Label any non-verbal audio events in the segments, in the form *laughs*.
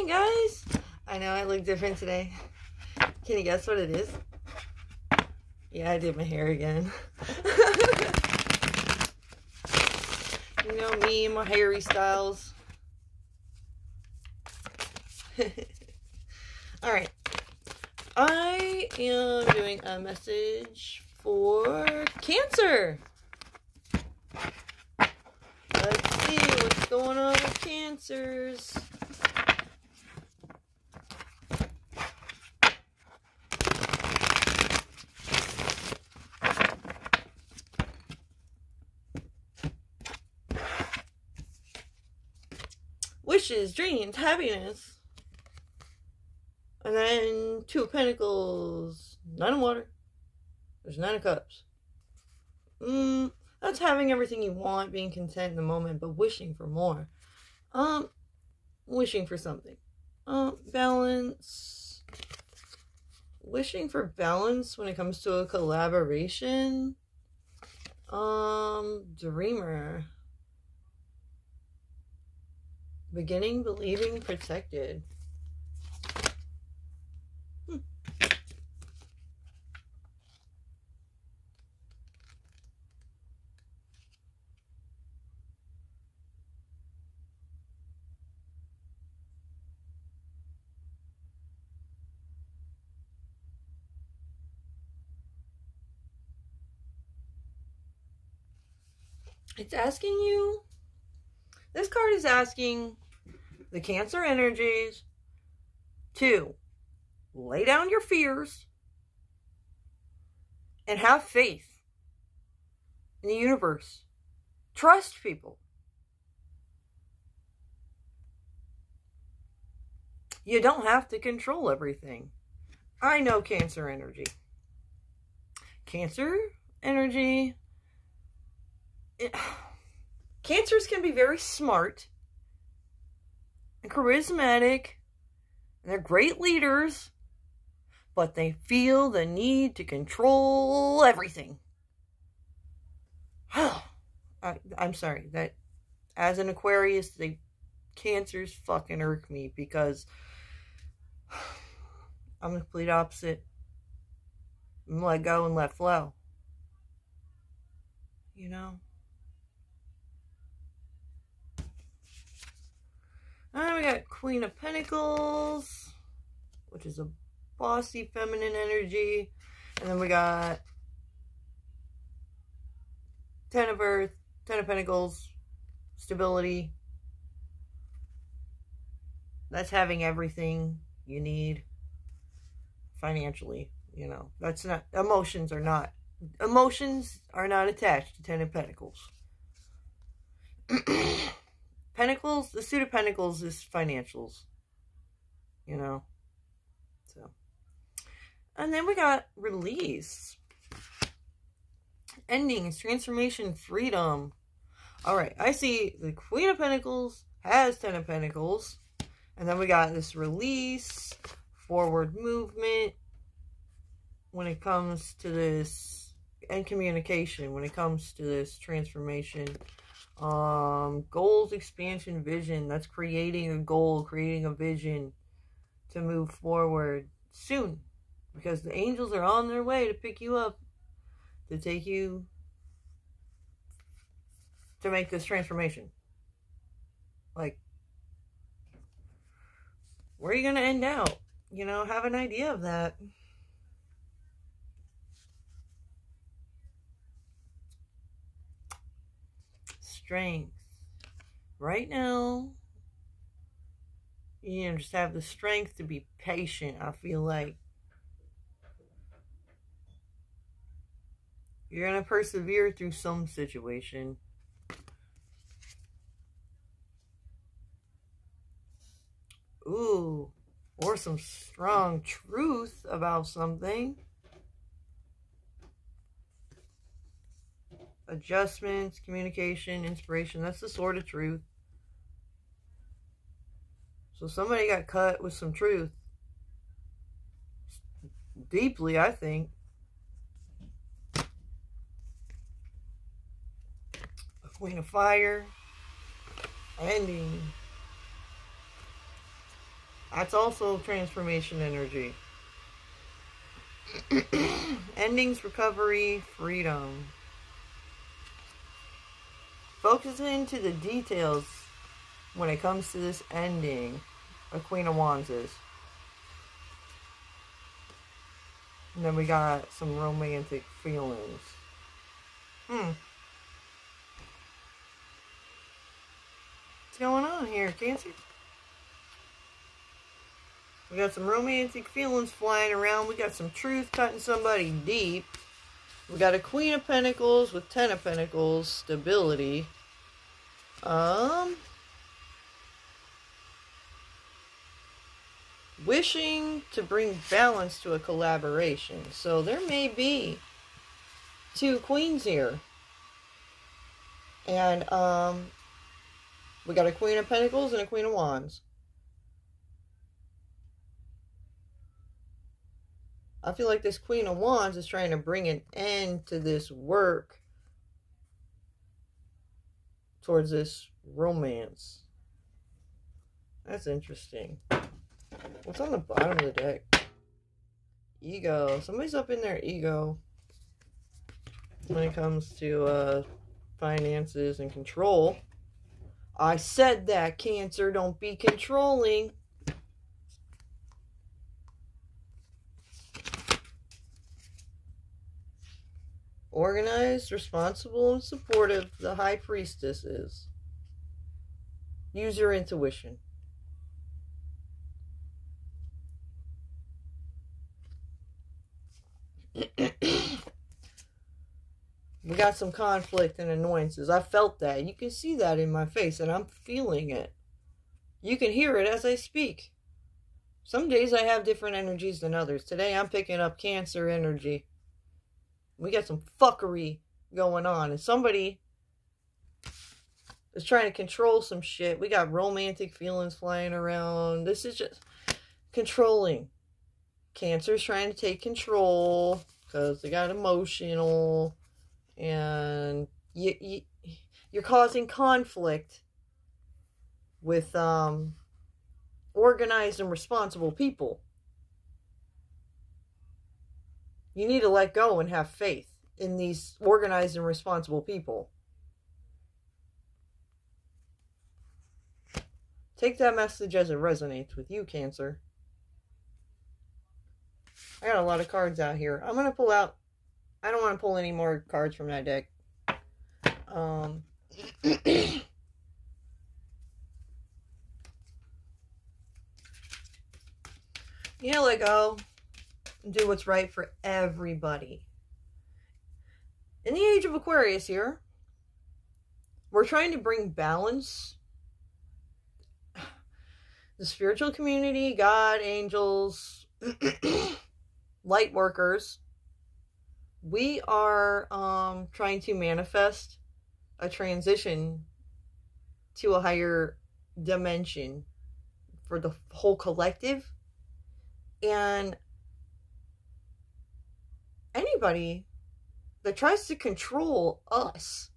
morning, guys. I know I look different today. Can you guess what it is? Yeah, I did my hair again. *laughs* you know me my hairy styles. *laughs* All right. I am doing a message for Cancer. Let's see what's going on with Cancers. Wishes, dreams, happiness. And then two of pentacles, nine of water. There's nine of cups. Mm, that's having everything you want, being content in the moment, but wishing for more. Um, wishing for something. Um, balance. Wishing for balance when it comes to a collaboration. Um, dreamer. Beginning, believing, protected. It's asking you, this card is asking the Cancer energies to lay down your fears and have faith in the universe. Trust people. You don't have to control everything. I know Cancer energy. Cancer energy it, *sighs* cancers can be very smart and charismatic, and they're great leaders, but they feel the need to control everything. *sighs* I, I'm sorry that as an Aquarius, the cancers fucking irk me because *sighs* I'm the complete opposite. I'm let go and let flow. You know? We got Queen of Pentacles, which is a bossy feminine energy. And then we got Ten of Earth, Ten of Pentacles, stability. That's having everything you need financially, you know. That's not, emotions are not, emotions are not attached to Ten of Pentacles. *clears throat* Pentacles, the suit of Pentacles is financials. You know? So. And then we got release. Endings, transformation, freedom. Alright, I see the Queen of Pentacles has Ten of Pentacles. And then we got this release, forward movement when it comes to this, and communication when it comes to this transformation um, goals, expansion, vision. That's creating a goal, creating a vision to move forward soon. Because the angels are on their way to pick you up, to take you to make this transformation. Like, where are you going to end out? You know, have an idea of that. Strength. Right now, you just have the strength to be patient, I feel like. You're going to persevere through some situation. Ooh, or some strong truth about something. Adjustments, communication, inspiration. That's the sword of truth. So somebody got cut with some truth. Deeply, I think. Queen of Fire. Ending. That's also transformation energy. *clears throat* Endings, recovery, freedom. Focus into the details when it comes to this ending. of Queen of Wands is. And then we got some romantic feelings. Hmm. What's going on here, Cancer? We got some romantic feelings flying around. We got some truth cutting somebody deep. We got a Queen of Pentacles with Ten of Pentacles, stability. Um, wishing to bring balance to a collaboration. So there may be two queens here. And um, we got a Queen of Pentacles and a Queen of Wands. I feel like this Queen of Wands is trying to bring an end to this work towards this romance. That's interesting. What's on the bottom of the deck? Ego. Somebody's up in their ego when it comes to uh, finances and control. I said that, Cancer. Don't be controlling. Organized, responsible, and supportive, the High Priestess is. Use your intuition. *coughs* we got some conflict and annoyances. I felt that. You can see that in my face, and I'm feeling it. You can hear it as I speak. Some days I have different energies than others. Today I'm picking up Cancer energy. We got some fuckery going on. And somebody is trying to control some shit. We got romantic feelings flying around. This is just controlling. Cancer's trying to take control because they got emotional and you, you you're causing conflict with um organized and responsible people. You need to let go and have faith in these organized and responsible people. Take that message as it resonates with you, Cancer. I got a lot of cards out here. I'm going to pull out... I don't want to pull any more cards from that deck. Um... *clears throat* you know, let go do what's right for everybody. In the age of Aquarius here, we're trying to bring balance. *sighs* The spiritual community, God, angels, *clears throat* light workers, we are um, trying to manifest a transition to a higher dimension for the whole collective. And anybody that tries to control us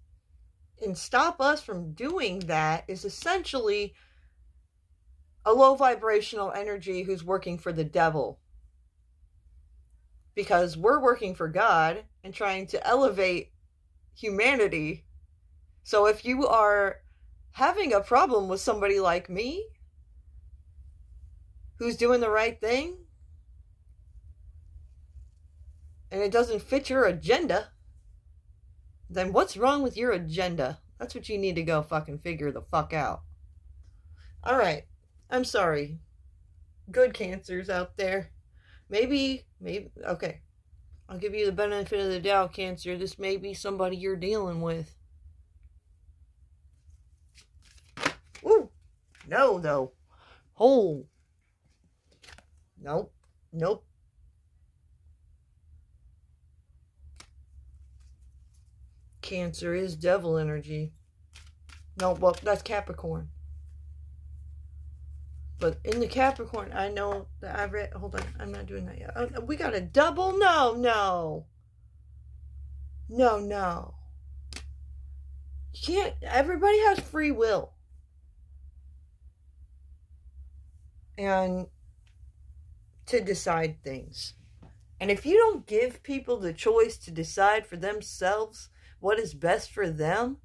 and stop us from doing that is essentially a low vibrational energy who's working for the devil. Because we're working for God and trying to elevate humanity. So if you are having a problem with somebody like me who's doing the right thing, and it doesn't fit your agenda, then what's wrong with your agenda? That's what you need to go fucking figure the fuck out. All right. I'm sorry. Good cancers out there. Maybe, maybe, okay. I'll give you the benefit of the doubt, Cancer. This may be somebody you're dealing with. Ooh. No, though. Oh. Nope. Nope. Cancer is devil energy. No, well, that's Capricorn. But in the Capricorn, I know that I've read. Hold on, I'm not doing that yet. Oh, we got a double? No, no. No, no. You can't. Everybody has free will. and to decide things. And if you don't give people the choice to decide for themselves what is best for them,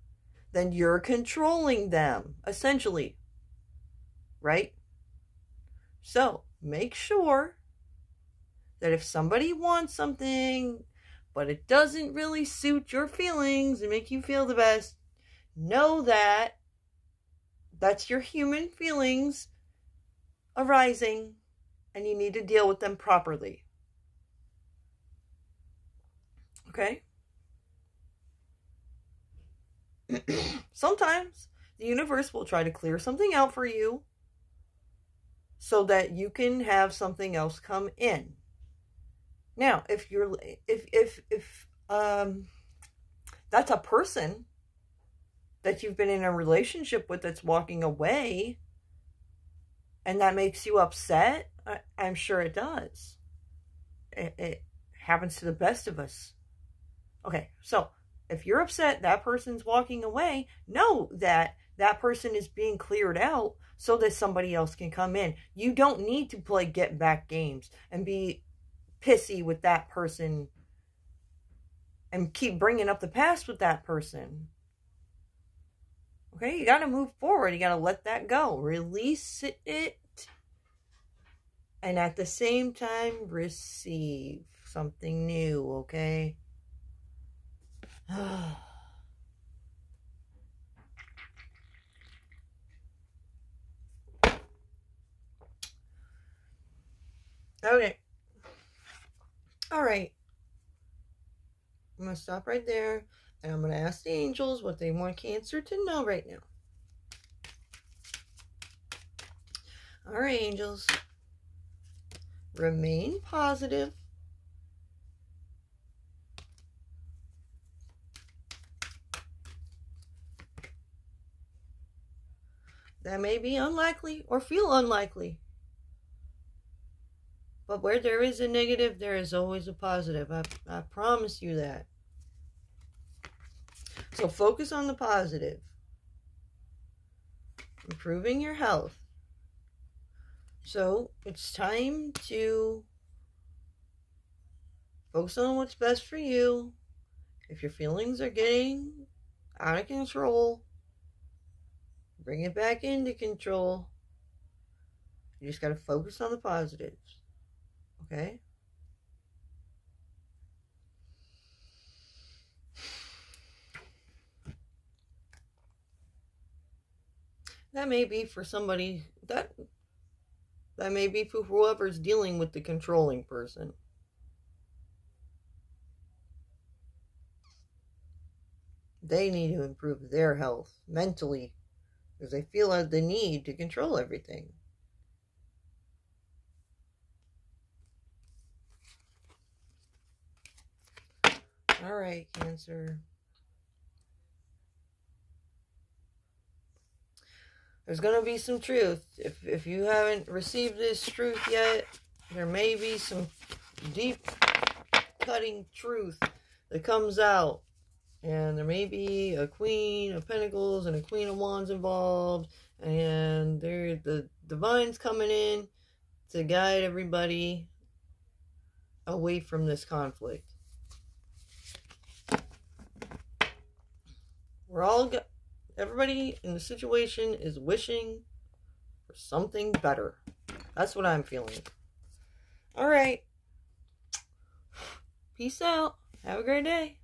then you're controlling them, essentially. Right? So make sure that if somebody wants something, but it doesn't really suit your feelings and make you feel the best, know that that's your human feelings arising and you need to deal with them properly. Okay? Sometimes the universe will try to clear something out for you so that you can have something else come in. Now, if you're if if if um that's a person that you've been in a relationship with that's walking away and that makes you upset, I, am sure it does. It, it happens to the best of us. Okay, so if you're upset that person's walking away, know that that person is being cleared out so that somebody else can come in. You don't need to play get back games and be pissy with that person and keep bringing up the past with that person. Okay, you got to move forward. You got to let that go. Release it. And at the same time, receive something new, okay? *sighs* okay. All right. I'm going to stop right there. And I'm going to ask the angels what they want Cancer to know right now. All right, angels. Remain positive. That may be unlikely or feel unlikely. But where there is a negative, there is always a positive. I, I promise you that. So focus on the positive. Improving your health. So it's time to focus on what's best for you. If your feelings are getting out of control, bring it back into control. You just got to focus on the positives. Okay? That may be for somebody that that may be for whoever's dealing with the controlling person. They need to improve their health mentally because they feel the need to control everything. All right, Cancer. There's going to be some truth. If, if you haven't received this truth yet, there may be some deep cutting truth that comes out. And there may be a Queen of Pentacles and a Queen of Wands involved. And there the divine's coming in to guide everybody away from this conflict. We're all, everybody in the situation is wishing for something better. That's what I'm feeling. All right. Peace out. Have a great day.